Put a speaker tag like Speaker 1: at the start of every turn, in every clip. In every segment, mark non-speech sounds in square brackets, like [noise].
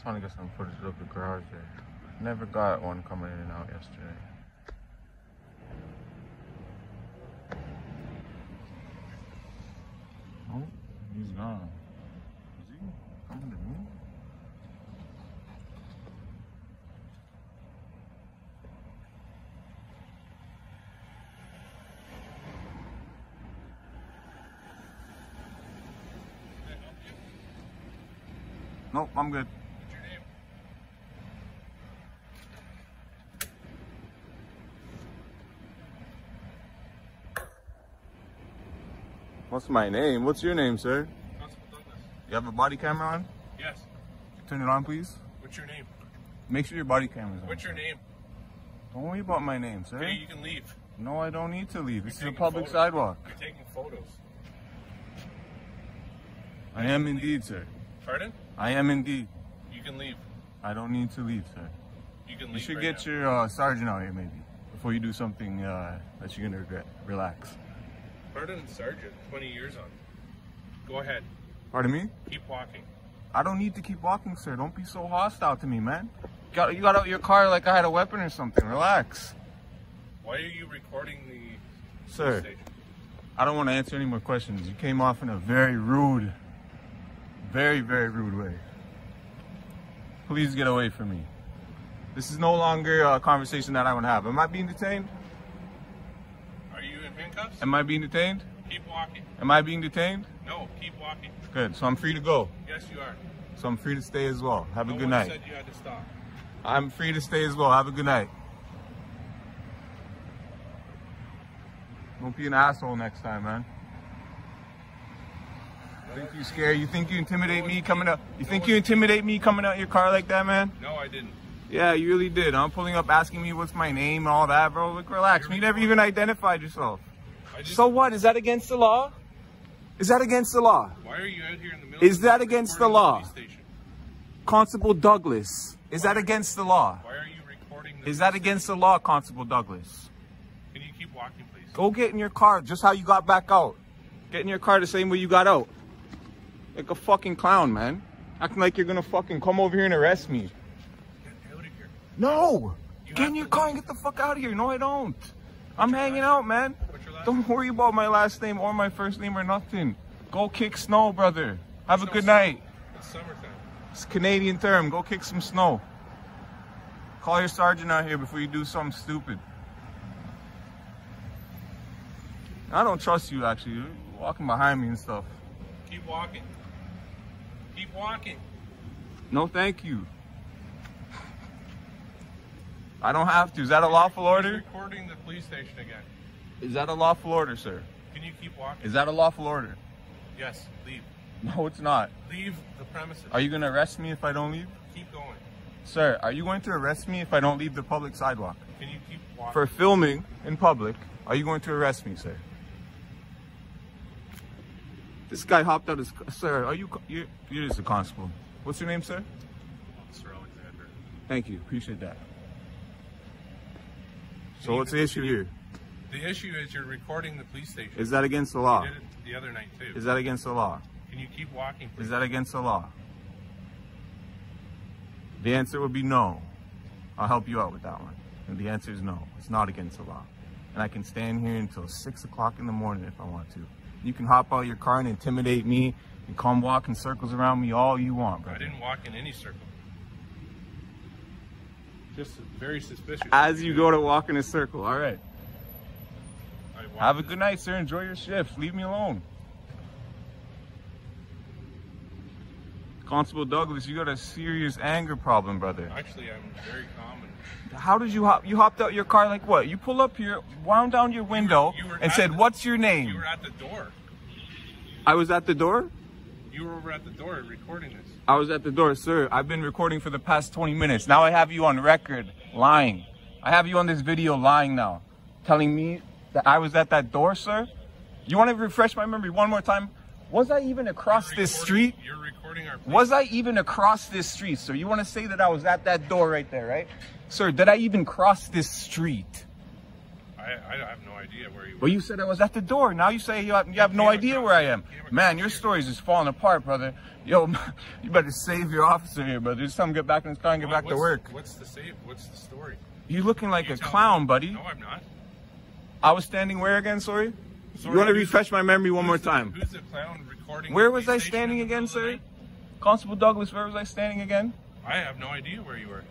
Speaker 1: I'm just trying to get some footage of the garage there. Never got one coming in and out yesterday. Oh, he's gone. Is he coming to me? Nope, I'm good. What's my name? What's your name, sir?
Speaker 2: Constable Douglas.
Speaker 1: You have a body camera on?
Speaker 2: Yes.
Speaker 1: Turn it on, please.
Speaker 2: What's your name?
Speaker 1: Make sure your body camera's on.
Speaker 2: What's your
Speaker 1: sir.
Speaker 2: name?
Speaker 1: Don't worry about my name, sir.
Speaker 2: Okay, you can leave.
Speaker 1: No, I don't need to leave. This is a public
Speaker 2: photos.
Speaker 1: sidewalk.
Speaker 2: You're taking photos.
Speaker 1: I am indeed, sir.
Speaker 2: Pardon?
Speaker 1: I am indeed.
Speaker 2: You can leave.
Speaker 1: I don't need to leave, sir.
Speaker 2: You can leave.
Speaker 1: You should
Speaker 2: right
Speaker 1: get
Speaker 2: now.
Speaker 1: your uh, sergeant out here, maybe, before you do something uh, that you're gonna regret. Relax.
Speaker 2: Pardon, Sergeant. 20 years on. Go ahead.
Speaker 1: Pardon me?
Speaker 2: Keep walking.
Speaker 1: I don't need to keep walking, sir. Don't be so hostile to me, man. You got, you got out your car like I had a weapon or something. Relax.
Speaker 2: Why are you recording the
Speaker 1: Sir,
Speaker 2: station?
Speaker 1: I don't want to answer any more questions. You came off in a very rude, very, very rude way. Please get away from me. This is no longer a conversation that I want to have. Am I being detained? Am I being detained?
Speaker 2: Keep walking.
Speaker 1: Am I being detained?
Speaker 2: No, keep walking.
Speaker 1: Good. So I'm free to go.
Speaker 2: Yes, you are.
Speaker 1: So I'm free to stay as well. Have a good night.
Speaker 2: said you had to stop.
Speaker 1: I'm free to stay as well. Have a good night. Don't be an asshole next time, man. You Think you scare? You think you intimidate me coming up? You think you intimidate me coming out your car like that, man?
Speaker 2: No, I didn't.
Speaker 1: Yeah, you really did. I'm pulling up asking me what's my name and all that, bro. Like, relax. You never even identified yourself.
Speaker 2: Just,
Speaker 1: So what? Is that against the law? Is that against the law?
Speaker 2: why are you out here in the middle?
Speaker 1: Is
Speaker 2: of
Speaker 1: that against the law? Constable Douglas. Is that against the law?
Speaker 2: Why are you recording?
Speaker 1: Is that against the law, Constable Douglas?
Speaker 2: Can you keep walking, please?
Speaker 1: Go get in your car just how you got back out. Get in your car the same way you got out. Like a fucking clown, man. Acting like you're gonna fucking come over here and arrest me.
Speaker 2: Get out of here.
Speaker 1: No!
Speaker 2: You
Speaker 1: Get in your car and get the fuck out of here. No, I don't. I'm hanging out, man.
Speaker 2: What's your last
Speaker 1: Don't worry about my last name or my first name or nothing. Go kick snow, brother. Have a good night.
Speaker 2: It's summertime.
Speaker 1: It's Canadian term. Go kick some snow. Call your sergeant out here before you do something stupid. I don't trust you, actually. You're walking behind me and stuff.
Speaker 2: Keep walking. Keep walking.
Speaker 1: No, thank you. I don't have to. Is that a lawful
Speaker 2: He's
Speaker 1: order?
Speaker 2: recording the police station again.
Speaker 1: Is that a lawful order, sir?
Speaker 2: Can you keep walking?
Speaker 1: Is that a lawful order?
Speaker 2: Yes. Leave.
Speaker 1: No, it's not.
Speaker 2: Leave the premises.
Speaker 1: Are you going to arrest me if I don't leave?
Speaker 2: Keep going.
Speaker 1: Sir, are you going to arrest me if I don't leave the public sidewalk?
Speaker 2: Can you keep walking?
Speaker 1: For filming in public, are you going to arrest me, sir? This guy hopped out his sir. Are you you're, you're just a constable? What's your name, sir?
Speaker 2: Officer Alexander.
Speaker 1: Thank you. Appreciate that. So what's the issue here?
Speaker 2: The issue is you're recording the police station.
Speaker 1: Is that against the
Speaker 2: You
Speaker 1: law?
Speaker 2: did it the other night too.
Speaker 1: Is that against the law?
Speaker 2: Can you keep walking, please?
Speaker 1: Is that against the law? The answer would be no. I'll help you out with that one. And the answer is no. It's not against the law. And I can stand here until six o'clock in the morning if I want to. You can hop out of your car and intimidate me and come walk in circles around me all you want,
Speaker 2: bro.
Speaker 1: I
Speaker 2: didn't walk in any circle. Just very suspicious.
Speaker 1: As you go to walk in a circle. All right. Have a good night, sir. Enjoy your shift. Leave me alone. Constable Douglas, you got a serious anger problem, brother.
Speaker 2: Actually, I'm very calm
Speaker 1: How did you hop? You hopped out your car like what? You pull up here, wound down your window,
Speaker 2: you were
Speaker 1: and said,
Speaker 2: the-
Speaker 1: "What's your name?"
Speaker 2: you
Speaker 1: name?"
Speaker 2: were at the door.
Speaker 1: I was at the door.
Speaker 2: You were over at the door recording this.
Speaker 1: I was at the door, sir. I've been recording for the past 20 minutes. Now I have you on record lying. I have you on this video lying now, telling me that I was at that door, sir. You want to refresh my memory one more time? Was I even across this street?
Speaker 2: You're recording our.
Speaker 1: Was I even across this street, sir? You want to say that I was at that door right there, right? Sir, did I even cross this street?
Speaker 2: I I, have no idea where you were.
Speaker 1: Well, you said I was at the door. Now you say you have, you have no idea where I am. Man, your story's just falling apart, brother. Yo, [laughs] you better save your officer here, brother. Just tell him get back in his car and get back to work.
Speaker 2: What's the save? What's the story?
Speaker 1: You looking like
Speaker 2: You
Speaker 1: a clown,
Speaker 2: me.
Speaker 1: buddy.
Speaker 2: No, I'm not.
Speaker 1: I was standing where again, sorry?
Speaker 2: Sorry,
Speaker 1: you want to refresh my memory one more
Speaker 2: the-
Speaker 1: time?
Speaker 2: Who's the clown recording?
Speaker 1: Where was I standing again, sir? Constable Douglas, where was I standing again?
Speaker 2: I have no idea where you were.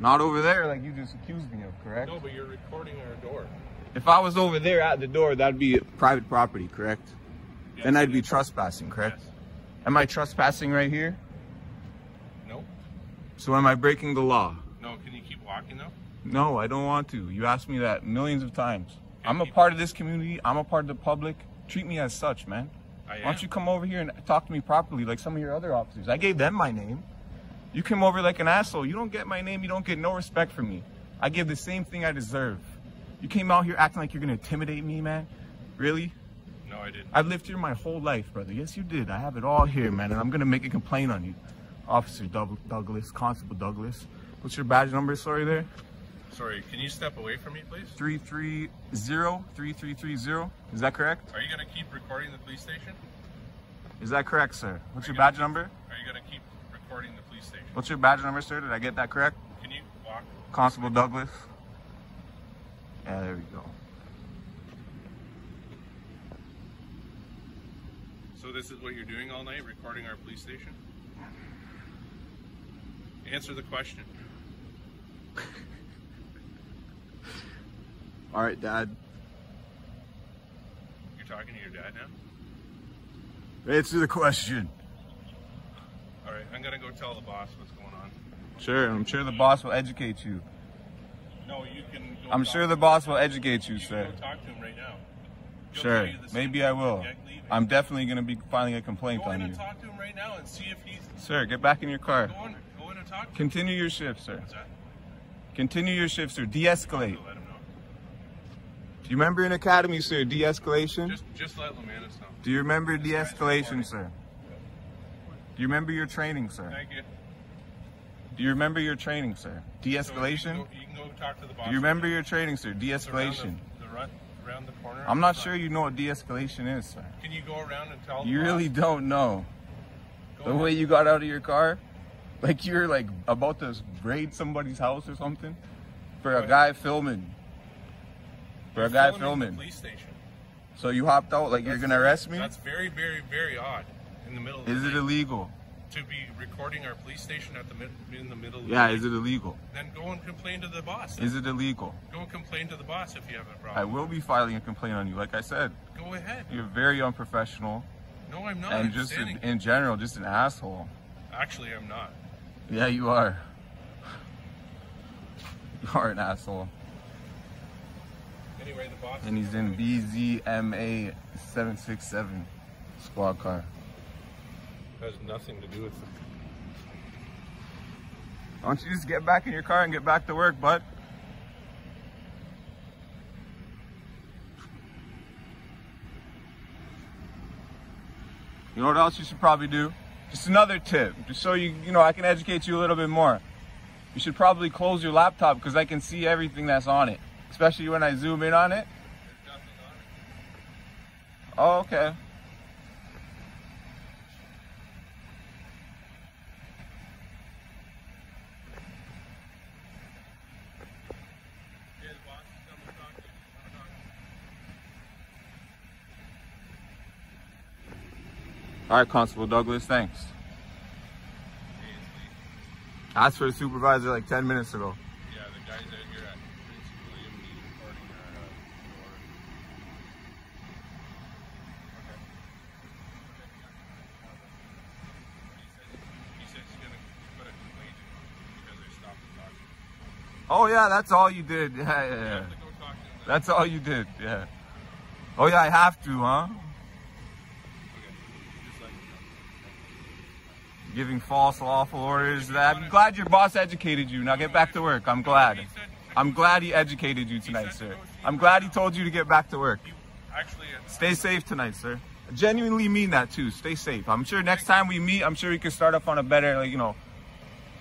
Speaker 1: Not over there, like you just accused me of, correct?
Speaker 2: No, but you're recording our door.
Speaker 1: If I was over there at the door, that'd be private property, correct?
Speaker 2: Yes,
Speaker 1: then I'd be trespassing, correct?
Speaker 2: Yes.
Speaker 1: Am I trespassing right here?
Speaker 2: No.
Speaker 1: So am I breaking the law?
Speaker 2: No. Can you keep walking though?
Speaker 1: No, I don't want to. You asked me that millions of times. I'm a part of this community. I'm a part of the public. Treat me as such, man. Why don't you come over here and talk to me properly like some of your other officers? I gave them my name. You came over like an asshole. You don't get my name. You don't get no respect from me. I give the same thing I deserve. You came out here acting like you're gonna intimidate me, man. Really?
Speaker 2: No, I didn't.
Speaker 1: I've lived here my whole life, brother. Yes, you did. I have it all here, man, and I'm gonna make a complaint on you, Officer Doug- Douglas, Constable Douglas. What's your badge number? Sorry, there.
Speaker 2: Sorry. Can you step away from me, please?
Speaker 1: Three three zero three three three zero. Is that correct?
Speaker 2: Are you gonna keep recording the police station?
Speaker 1: Is that correct, sir? What's
Speaker 2: Are
Speaker 1: your
Speaker 2: you
Speaker 1: badge number?
Speaker 2: Are you gonna keep recording the police station?
Speaker 1: What's your badge number, sir? Did I get that correct?
Speaker 2: Can you walk?
Speaker 1: Constable Douglas. Yeah, there we go.
Speaker 2: So this is what you're doing all night, recording our police station? Answer the question.
Speaker 1: All right, Dad.
Speaker 2: You're talking to your dad now?
Speaker 1: Answer the question.
Speaker 2: All right, I'm gonna go tell the boss what's going on.
Speaker 1: Sure, I'm sure the boss will educate you.
Speaker 2: No, you can. Go
Speaker 1: I'm sure the boss will educate you,
Speaker 2: You
Speaker 1: sir.
Speaker 2: go talk to him right now. He'll
Speaker 1: Sure,
Speaker 2: tell you the same
Speaker 1: maybe. I will.
Speaker 2: Yeah, leave it.
Speaker 1: I'm definitely gonna be filing a complaint
Speaker 2: Go
Speaker 1: on
Speaker 2: in
Speaker 1: you.
Speaker 2: and talk to him right now and see if he's.
Speaker 1: Sir, get back in your car.
Speaker 2: Go in, go in and talk to him.
Speaker 1: Continue your shift, sir.
Speaker 2: What's that?
Speaker 1: Continue your shift, sir. De-escalate.
Speaker 2: Let him know.
Speaker 1: Do you remember in academy, sir, de-escalation?
Speaker 2: Just, just let Lamanis know.
Speaker 1: Do you remember de-escalation, sir? Do you remember your training, sir?
Speaker 2: Thank you.
Speaker 1: Do you remember your training, sir?
Speaker 2: So you
Speaker 1: De-escalation?
Speaker 2: go- You can go talk to the boss.
Speaker 1: Do you remember your training, sir? De-escalation.
Speaker 2: Around the, the run, around the corner.
Speaker 1: I'm not sure you know what de-escalation is, sir.
Speaker 2: Can you go around and tell?
Speaker 1: You really don't know.
Speaker 2: Go
Speaker 1: The
Speaker 2: ahead.
Speaker 1: way you got out of your car, like you're like about to raid somebody's house or something, for a
Speaker 2: ahead.
Speaker 1: guy filming. For a guy
Speaker 2: filming police station.
Speaker 1: So you hopped out like you're gonna arrest me?
Speaker 2: That's very, very, very odd. In the middle. Of
Speaker 1: Is
Speaker 2: the
Speaker 1: it illegal?
Speaker 2: to be recording our police station at the mid, in the middle? Of
Speaker 1: Yeah,
Speaker 2: the
Speaker 1: is it illegal?
Speaker 2: Then go and complain to the boss.
Speaker 1: Is it illegal?
Speaker 2: Go and complain to the boss if you have a problem.
Speaker 1: I will be filing a complaint on you. Like I said,
Speaker 2: Go ahead.
Speaker 1: you're very unprofessional
Speaker 2: No, I'm not.
Speaker 1: and
Speaker 2: I'm
Speaker 1: just in, in general, just an asshole.
Speaker 2: Actually, I'm not.
Speaker 1: Yeah, you are. [laughs] You are an asshole.
Speaker 2: Anyway, the boss.
Speaker 1: And he's in BZMA 767 squad car.
Speaker 2: has nothing to do with.
Speaker 1: Why don't you just get back in your car and get back to work, bud? You know what else you should probably do? Just another tip, just so you, you know, I can educate you a little bit more. You should probably close your laptop because I can see everything that's on it, especially when I zoom in on it. Oh, okay. All right, Constable Douglas, thanks.
Speaker 2: Lee.
Speaker 1: Asked for a supervisor like 10 minutes ago.
Speaker 2: Yeah, the guys out here at Prince William need recording our uh, door. Okay. He said, he said he's gonna put a complaint in because they stopped talking.
Speaker 1: Oh, yeah, that's all you did. [laughs] Yeah, yeah, yeah. That's all you did, yeah. Oh, yeah, I have to, huh? Giving false lawful orders. I'm glad your boss educated you. Now get back to work. I'm glad. I'm glad he educated you tonight, sir. I'm glad he told you to get back to work. Stay safe tonight, sir. I genuinely mean that too. Stay safe. I'm sure next time we meet, I'm sure we can start off on a better, like, you know,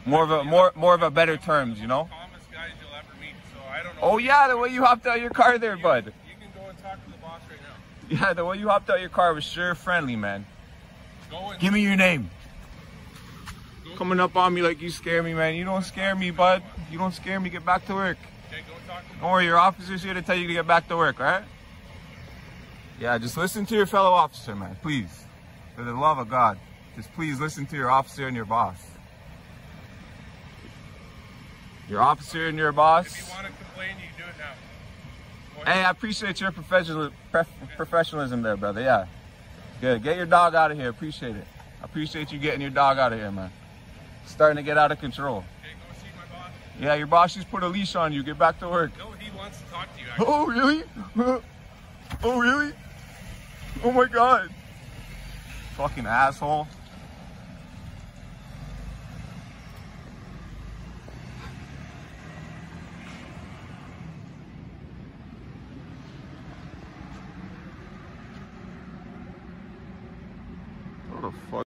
Speaker 1: more of a more more of a better terms, you know.
Speaker 2: calmest guys you'll ever meet. So I don't know
Speaker 1: Oh yeah, the way you hopped out your car there, bud.
Speaker 2: You can go and talk to the boss right now.
Speaker 1: Yeah, the way you hopped out your car was sure friendly, man.
Speaker 2: Go and
Speaker 1: Give me your name. Coming up on me like you scare me, man. You don't scare me, bud. You don't scare me. Get back to work.
Speaker 2: okay, go talk to
Speaker 1: Don't worry, your officer's here to tell you to get back to work, right? Yeah, just listen to your fellow officer, man. Please. For the love of God. Just please listen to your officer and your boss. Your officer and your boss.
Speaker 2: If you want to complain, you can do it now.
Speaker 1: Hey. I appreciate your professional prof- professionalism there, brother. Yeah. Good. Get your dog out of here. Appreciate it. I appreciate you getting your dog out of here, man. Starting to get out of control.
Speaker 2: Okay, go see my boss.
Speaker 1: Yeah, your boss just put a leash on you. Get back to work.
Speaker 2: No, he wants to talk to you. Actually.
Speaker 1: Oh, really? Oh, really? Oh my god. Fucking asshole.